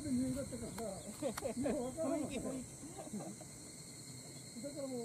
で見えだったから、もう分からない。だからもう、